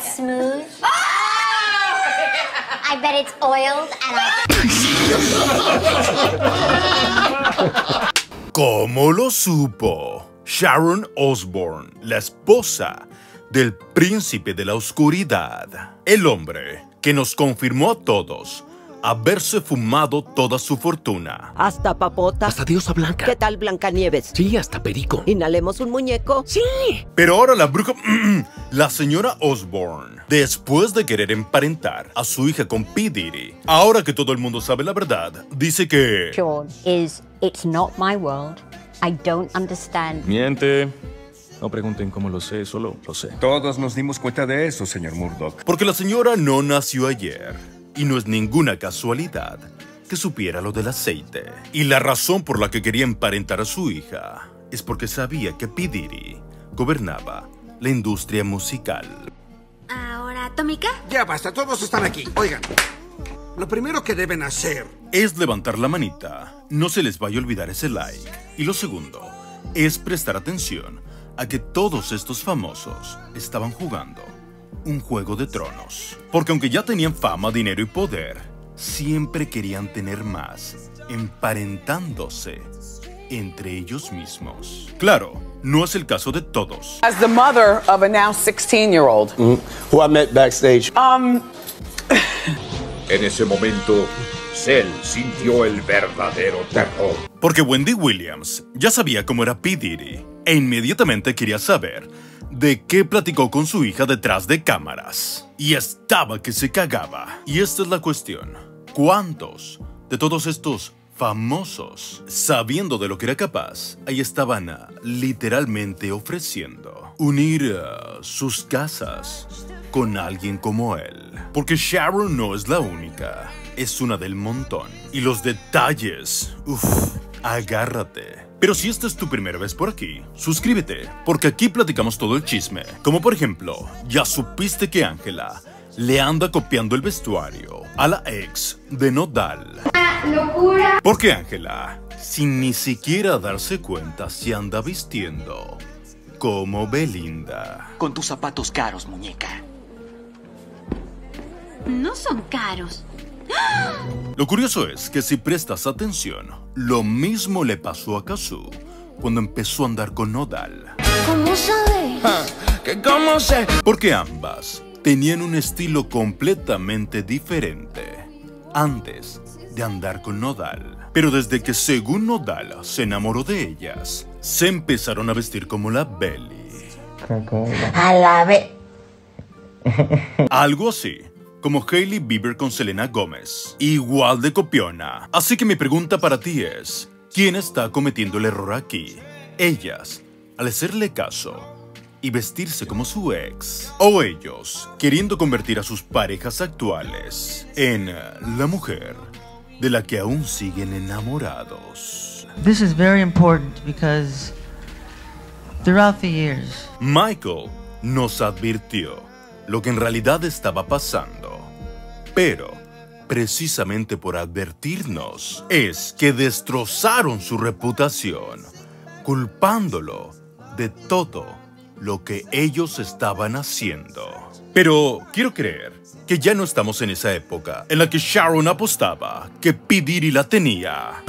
smooth. I bet it's oiled. ¿Cómo lo supo? Sharon Osbourne, la esposa del príncipe de la oscuridad, el hombre que nos confirmó a todos haberse fumado toda su fortuna. Hasta papota. Hasta diosa blanca. ¿Qué tal Blancanieves? Sí, hasta perico. ¿Inhalemos un muñeco? Sí. Pero ahora la bruja, la señora Osborne, después de querer emparentar a su hija con P. Diddy, ahora que todo el mundo sabe la verdad, dice que... Sean is it's not my world. I don't understand. Miente. No pregunten cómo lo sé, solo lo sé. Todos nos dimos cuenta de eso, señor Murdoch. Porque la señora no nació ayer. Y no es ninguna casualidad que supiera lo del aceite. Y la razón por la que quería emparentar a su hija es porque sabía que P. Diddy gobernaba la industria musical. Ahora, Atómica. Ya basta, todos están aquí. Oigan, lo primero que deben hacer es levantar la manita. No se les vaya a olvidar ese like. Y lo segundo es prestar atención a que todos estos famosos estaban jugando un juego de tronos. Porque aunque ya tenían fama, dinero y poder, siempre querían tener más, emparentándose entre ellos mismos. Claro, no es el caso de todos. As the mother of a now 16-year-old, who I met backstage. um, En ese momento, Cell sintió el verdadero terror. Porque Wendy Williams ya sabía cómo era P. Diddy e inmediatamente quería saber de qué platicó con su hija detrás de cámaras. Y estaba que se cagaba. Y esta es la cuestión. ¿Cuántos de todos estos famosos, sabiendo de lo que era capaz, ahí estaban ah, literalmente ofreciendo unir ah, sus casas con alguien como él? Porque Sharon no es la única, es una del montón. Y los detalles, uff, agárrate. Pero si esta es tu primera vez por aquí, suscríbete, porque aquí platicamos todo el chisme. Como por ejemplo, ya supiste que Ángela le anda copiando el vestuario a la ex de Nodal. ¡Locura! Porque Ángela, sin ni siquiera darse cuenta, se anda vistiendo como Belinda. Con tus zapatos caros, muñeca. No son caros. Lo curioso es que si prestas atención, lo mismo le pasó a Kazu cuando empezó a andar con Nodal. ¿Cómo sabes? ¿Que cómo sé? Porque ambas tenían un estilo completamente diferente antes de andar con Nodal. Pero desde que según Nodal se enamoró de ellas, se empezaron a vestir como la Belly. A la vez. Algo así, como Hailey Bieber con Selena Gómez. Igual de copiona. Así que mi pregunta para ti es, ¿quién está cometiendo el error aquí? ¿Ellas, al hacerle caso y vestirse como su ex? ¿O ellos, queriendo convertir a sus parejas actuales en la mujer de la que aún siguen enamorados? This is very important because throughout the years, Michael nos advirtió lo que en realidad estaba pasando. Pero, precisamente por advertirnos, es que destrozaron su reputación, culpándolo de todo lo que ellos estaban haciendo. Pero quiero creer que ya no estamos en esa época en la que Sharon apostaba que P. Diddy la tenía.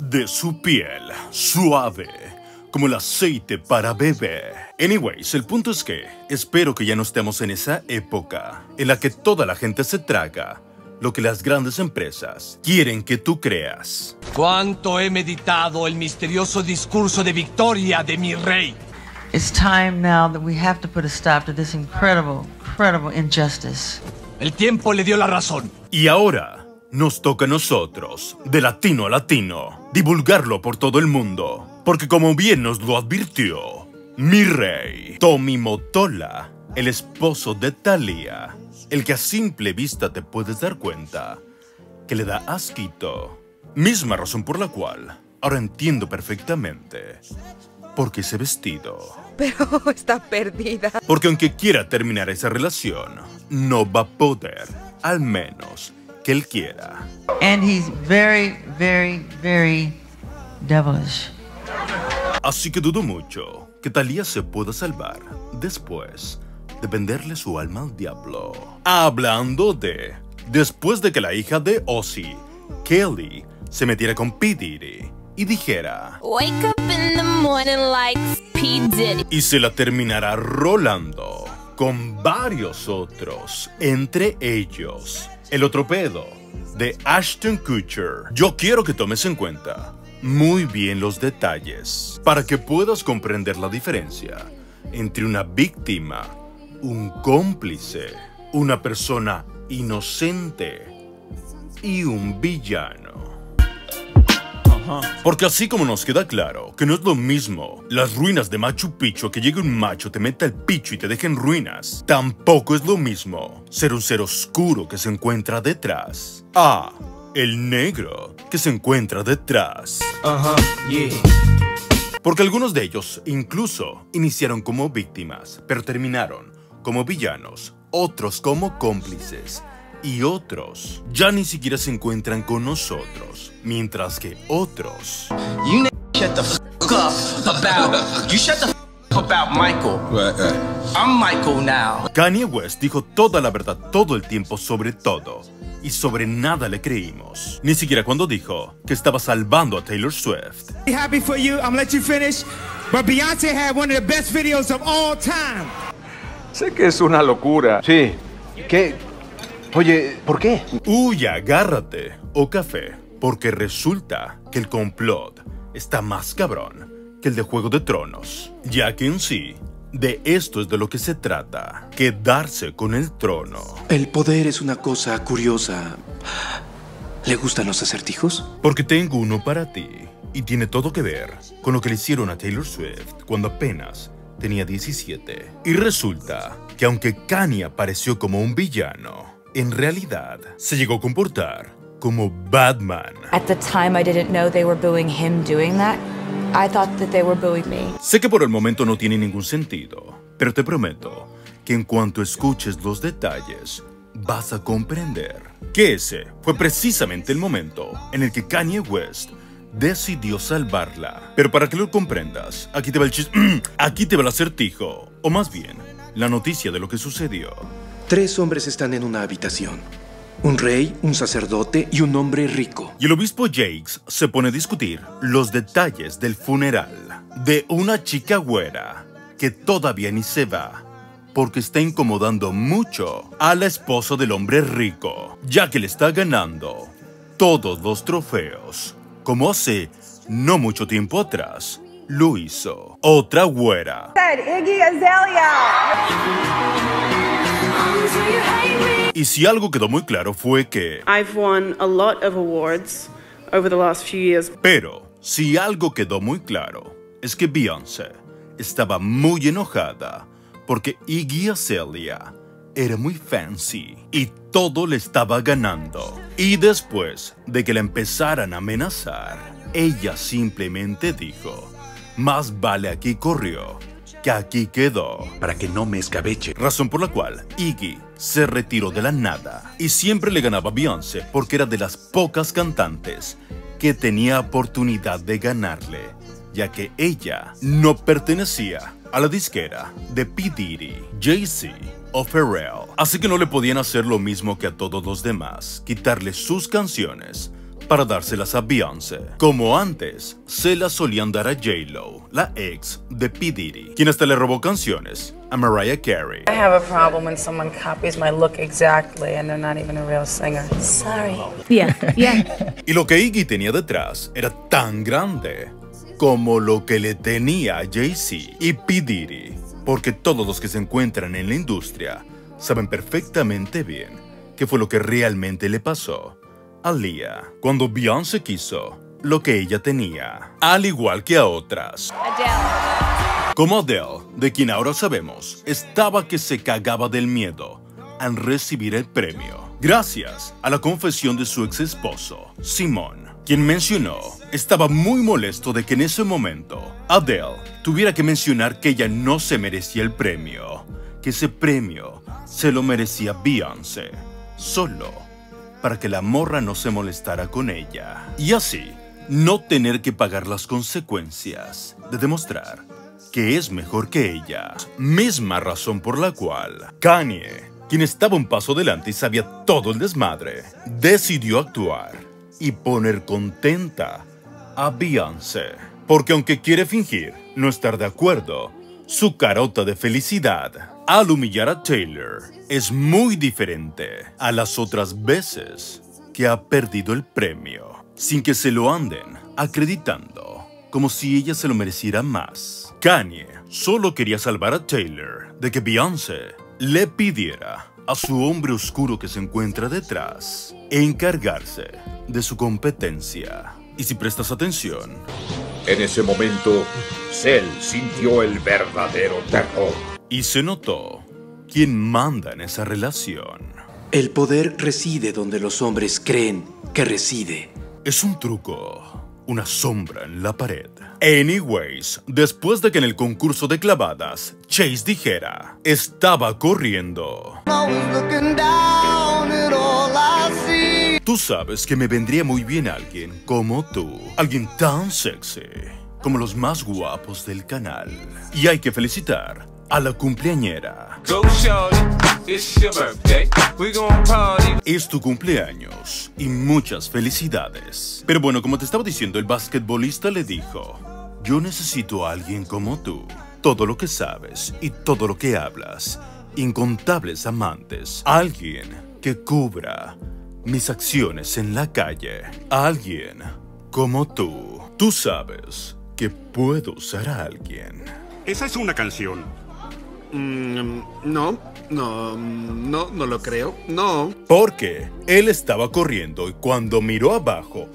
De su piel, suave, como el aceite para bebé. Anyways, el punto es que espero que ya no estemos en esa época en la que toda la gente se traga lo que las grandes empresas quieren que tú creas. ¿Cuánto he meditado el misterioso discurso de victoria de mi rey? it's time now that we have to put a stop to this incredible, incredible injustice. El tiempo le dio la razón. Y ahora nos toca a nosotros, de latino a latino, divulgarlo por todo el mundo. Porque como bien nos lo advirtió, mi rey, Tommy Motola, el esposo de Thalia, el que a simple vista te puedes dar cuenta que le da asquito. Misma razón por la cual ahora entiendo perfectamente por qué ese vestido. Pero está perdida. Porque aunque quiera terminar esa relación, no va a poder, al menos que él quiera. And he's very, very, very devilish. Así que dudo mucho que Thalía se pueda salvar después de venderle su alma al diablo. Hablando de, después de que la hija de Ozzy, Kelly, se metiera con P. Diddy y dijera Wake up in the morning like P. Diddy. y se la terminará rolando con varios otros, entre ellos el otro pedo de Ashton Kutcher. Yo quiero que tomes en cuenta muy bien los detalles para que puedas comprender la diferencia entre una víctima, un cómplice, una persona inocente y un villano. Porque así como nos queda claro que no es lo mismo las ruinas de Machu Picchu que llegue un macho, te meta el picho y te deje en ruinas, tampoco es lo mismo ser un ser oscuro que se encuentra detrás. Ah, el negro que se encuentra detrás. Ajá, yeah. Porque algunos de ellos incluso iniciaron como víctimas, pero terminaron como villanos, otros como cómplices y otros ya ni siquiera se encuentran con nosotros, mientras que otros You shut the fuck up about. You shut the fuck up about Michael. I'm Michael now. Kanye West dijo toda la verdad todo el tiempo sobre todo y sobre nada le creímos. Ni siquiera cuando dijo que estaba salvando a Taylor Swift. Happy for you. I'm gonna let you finish. But Beyonce had one of the best videos of all time. Sé que es una locura. Sí. ¿Qué? Oye, ¿por qué? Uy, agárrate, o café, porque resulta que el complot está más cabrón que el de Juego de Tronos, ya que en sí, de esto es de lo que se trata, quedarse con el trono. El poder es una cosa curiosa. ¿Le gustan los acertijos? Porque tengo uno para ti, y tiene todo que ver con lo que le hicieron a Taylor Swift cuando apenas tenía 17. Y resulta que aunque Kanye apareció como un villano, en realidad se llegó a comportar como Batman. At the time, I didn't know they were booing him doing that. I thought that they were booing me. Sé que por el momento no tiene ningún sentido, pero te prometo que en cuanto escuches los detalles, vas a comprender que ese fue precisamente el momento en el que Kanye West decidió salvarla. Pero para que lo comprendas, aquí te va el chis aquí te va el acertijo, o más bien, la noticia de lo que sucedió. Tres hombres están en una habitación. Un rey, un sacerdote y un hombre rico. Y el obispo Jakes se pone a discutir los detalles del funeral de una chica güera que todavía ni se va porque está incomodando mucho a la esposa del hombre rico, ya que le está ganando todos los trofeos, como hace no mucho tiempo atrás lo hizo otra güera. Iggy Azalea. Y si algo quedó muy claro fue que... I've won a lot of awards over the last few years. Pero si algo quedó muy claro es que Beyoncé estaba muy enojada porque Iggy Azalea era muy fancy y todo le estaba ganando. Y después de que la empezaran a amenazar, ella simplemente dijo, más vale aquí corrió que aquí quedó. Para que no me escabeche. Razón por la cual Iggy se retiró de la nada y siempre le ganaba Beyoncé porque era de las pocas cantantes que tenía oportunidad de ganarle, ya que ella no pertenecía a la disquera de P. Diddy, Jay-Z o Pharrell. Así que no le podían hacer lo mismo que a todos los demás, quitarle sus canciones para dárselas a Beyoncé, como antes se las solían dar a J-Lo, la ex de P. Diddy, quien hasta le robó canciones a Mariah Carey. I have a problem when someone copies my look exactly and they're not even a real singer. Sorry. Yeah, yeah. Y lo que Iggy tenía detrás era tan grande como lo que le tenía a Jay-Z y P. Diddy, porque todos los que se encuentran en la industria saben perfectamente bien qué fue lo que realmente le pasó a Leah cuando Beyoncé quiso lo que ella tenía, al igual que a otras. Como Adele, de quien ahora sabemos, estaba que se cagaba del miedo al recibir el premio, gracias a la confesión de su ex esposo, Simón, quien mencionó estaba muy molesto de que en ese momento Adele tuviera que mencionar que ella no se merecía el premio, que ese premio se lo merecía Beyoncé, solo para que la morra no se molestara con ella. Y así, no tener que pagar las consecuencias de demostrar que es mejor que ella. Misma razón por la cual Kanye, quien estaba un paso delante y sabía todo el desmadre, decidió actuar y poner contenta a Beyoncé. Porque aunque quiere fingir no estar de acuerdo, su carota de felicidad al humillar a Taylor es muy diferente a las otras veces que ha perdido el premio, sin que se lo anden acreditando, como si ella se lo mereciera más. Kanye solo quería salvar a Taylor de que Beyoncé le pidiera a su hombre oscuro que se encuentra detrás encargarse de su competencia. Y si prestas atención, En ese momento, Cell sintió el verdadero terror. Y se notó quién manda en esa relación. El poder reside donde los hombres creen que reside. Es un truco, una sombra en la pared. Anyways, después de que en el concurso de clavadas Chase dijera, estaba corriendo. Tú sabes que me vendría muy bien alguien como tú, alguien tan sexy como los más guapos del canal. Y hay que felicitar a la cumpleañera. Go shorty, it's your birthday. We gon' party. Es tu cumpleaños y muchas felicidades. Pero bueno, como te estaba diciendo, el basquetbolista le dijo, yo necesito a alguien como tú. Todo lo que sabes y todo lo que hablas. Incontables amantes. Alguien que cubra mis acciones en la calle. Alguien como tú. Tú sabes que puedo usar a alguien. Esa es una canción. Mm, no, no, no, no lo creo. No. Porque él estaba corriendo y cuando miró abajo,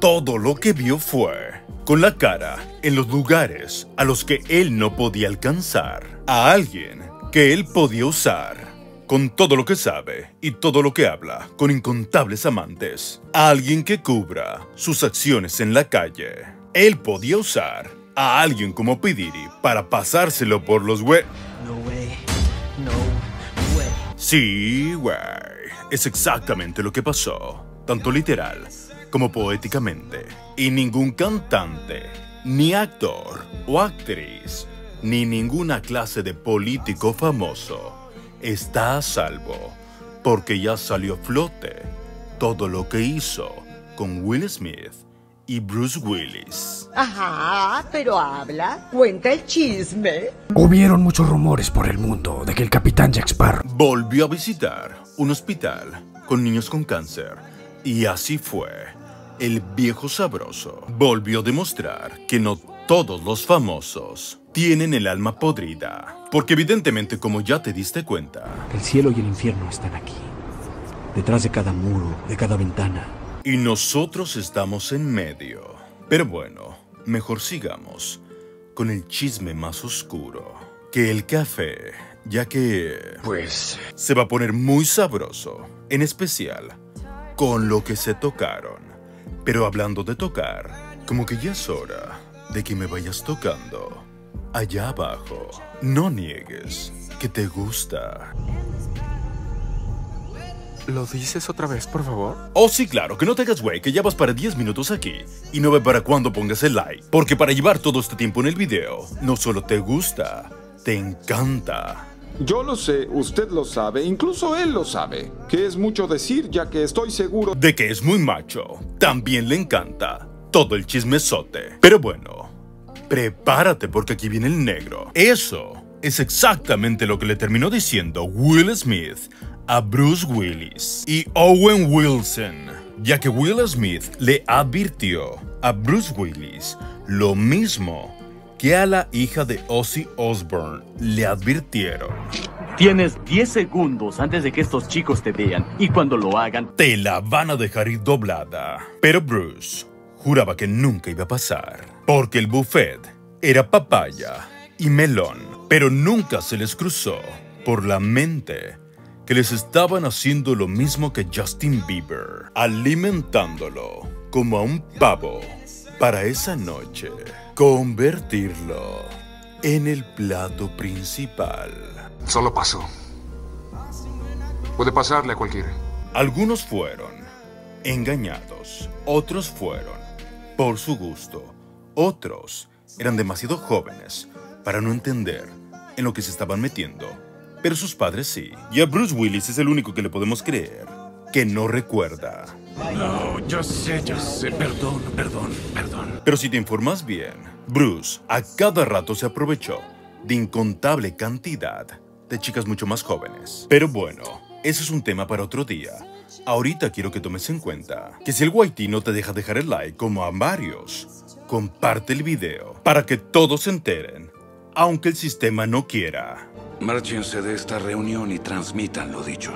todo lo que vio fue con la cara en los lugares a los que él no podía alcanzar. A alguien que él podía usar. Con todo lo que sabe y todo lo que habla, con incontables amantes. A alguien que cubra sus acciones en la calle. Él podía usar a alguien como Pidiri para pasárselo por los hue... Sí, güey. Es exactamente lo que pasó, tanto literal como poéticamente. Y ningún cantante, ni actor o actriz, ni ninguna clase de político famoso está a salvo, porque ya salió flote todo lo que hizo con Will Smith y Bruce Willis. Ajá, pero habla, cuenta el chisme. Hubieron muchos rumores por el mundo de que el capitán Jack Sparrow Volvió a visitar un hospital con niños con cáncer y así fue. El viejo sabroso volvió a demostrar que no todos los famosos tienen el alma podrida. Porque evidentemente, como ya te diste cuenta, El cielo y el infierno están aquí, detrás de cada muro, de cada ventana. Y nosotros estamos en medio. Pero bueno, mejor sigamos con el chisme más oscuro que el café, ya que... Pues... Se va a poner muy sabroso, en especial con lo que se tocaron. Pero hablando de tocar, como que ya es hora de que me vayas tocando. Allá abajo, no niegues que te gusta. ¿Lo dices otra vez, por favor? Oh, sí, claro, que no te hagas güey, que ya vas para 10 minutos aquí y no ve para cuándo pongas el like. Porque para llevar todo este tiempo en el video, no solo te gusta, te encanta. Yo lo sé, usted lo sabe, incluso él lo sabe, que es mucho decir ya que estoy seguro De que es muy macho, también le encanta todo el chismesote. Pero bueno, prepárate porque aquí viene el negro. Eso es exactamente lo que le terminó diciendo Will Smith a Bruce Willis y Owen Wilson, ya que Will Smith le advirtió a Bruce Willis lo mismo que a la hija de Ozzy Osbourne le advirtieron. Tienes 10 segundos antes de que estos chicos te vean y cuando lo hagan, Te la van a dejar ir doblada. Pero Bruce juraba que nunca iba a pasar, porque el buffet era papaya y melón, pero nunca se les cruzó por la mente que les estaban haciendo lo mismo que Justin Bieber, alimentándolo como a un pavo para esa noche convertirlo en el plato principal. Solo pasó. Puede pasarle a cualquiera. Algunos fueron engañados, otros fueron por su gusto, otros eran demasiado jóvenes para no entender en lo que se estaban metiendo. Pero sus padres sí. Y a Bruce Willis es el único que le podemos creer que no recuerda. No, yo sé, yo sé. Perdón, perdón, perdón. Pero si te informas bien, Bruce a cada rato se aprovechó de incontable cantidad de chicas mucho más jóvenes. Pero bueno, eso es un tema para otro día. Ahorita quiero que tomes en cuenta que si el Whitey no te deja dejar el like como a varios, comparte el video para que todos se enteren, aunque el sistema no quiera. Márchense de esta reunión y transmitan lo dicho.